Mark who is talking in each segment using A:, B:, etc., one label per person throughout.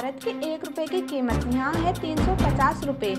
A: भारत के एक रुपए की कीमत यहाँ है तीन सौ पचास रूपए।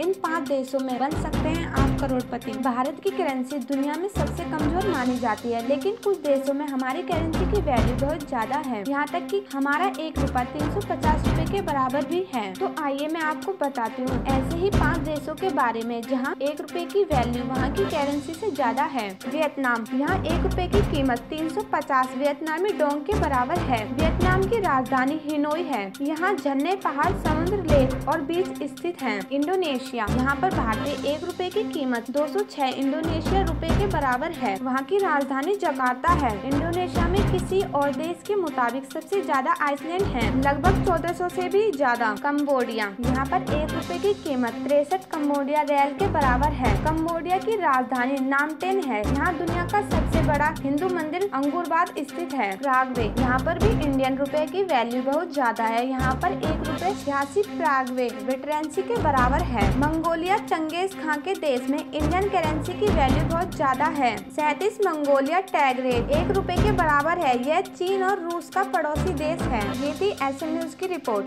A: इन पाँच देशों में बन सकते हैं आप करोड़पति। भारत की करेंसी दुनिया में सबसे कमज़ोर मानी जाती है, लेकिन कुछ देशों में हमारी करेंसी की वैल्यू बहुत ज़्यादा है। यहाँ तक कि हमारा एक रुपया तीन सौ पचास रूपए के बराबर भी है। तो आइए मैं आपको बताती हूँ, ऐसे ही पाँच देशों के बारे में जहाँ एक रुपए की वैल्यू वहाँ की करेंसी से ज़्यादा है। वियतनाम, यहाँ एक रुपए की कीमत तीन सौ पचास वियतनामी डोंग के बराबर है। वियतनाम की राजधानी हिनोई है। यहाँ झरने, पहाड़, समुद्र, लेक और बीच स्थित है। इंडोनेशिया इंडोनेशिया यहाँ पर भारतीय एक रुपए की कीमत 206 इंडोनेशिया रुपए के बराबर है। वहाँ की राजधानी जकार्ता है। इंडोनेशिया में किसी और देश के मुताबिक सबसे ज़्यादा आइसलैंड है। लगभग 1400 से भी ज़्यादा। कम्बोडिया। यहाँ पर एक रुपए की कीमत तिरसठ कम्बोडिया रियल के बराबर है। कम्बोडिया की राजधानी नामटेन है। यहाँ दुनिया का सबसे बड़ा हिंदू मंदिर अंगुरबाद स्थित है। प्रागवे। यहाँ पर भी इंडियन रुपए की वैल्यू बहुत ज़्यादा है। यहाँ पर एक रुपए छियासी प्रागवे। वेटरेंसी के बराबर है। मंगोलिया चंगेज खां के देश में इंडियन करेंसी की वैल्यू बहुत ज़्यादा है। सैतीस मंगोलिया टैग रेट एक रुपए के बराबर है। यह चीन और रूस का पड़ोसी देश है। ये थी एस न्यूज़ की रिपोर्ट।